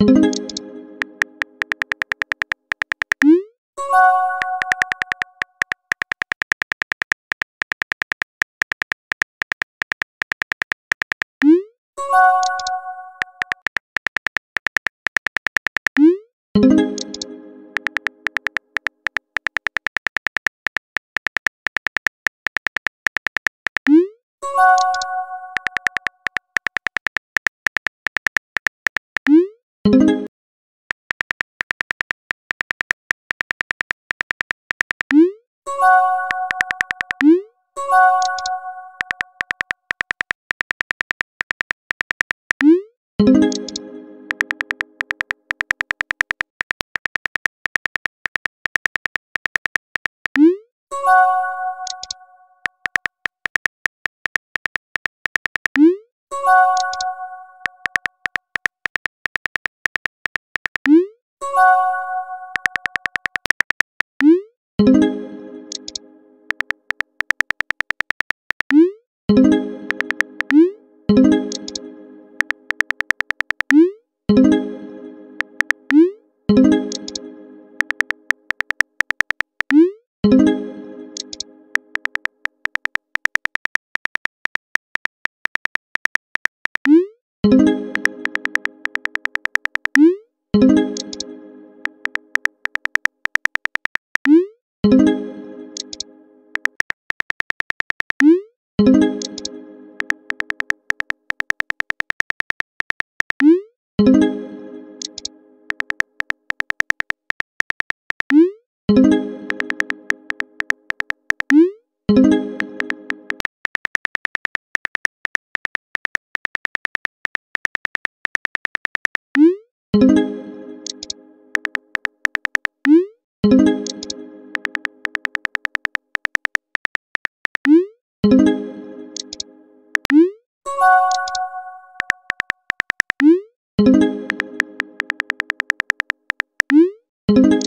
Música you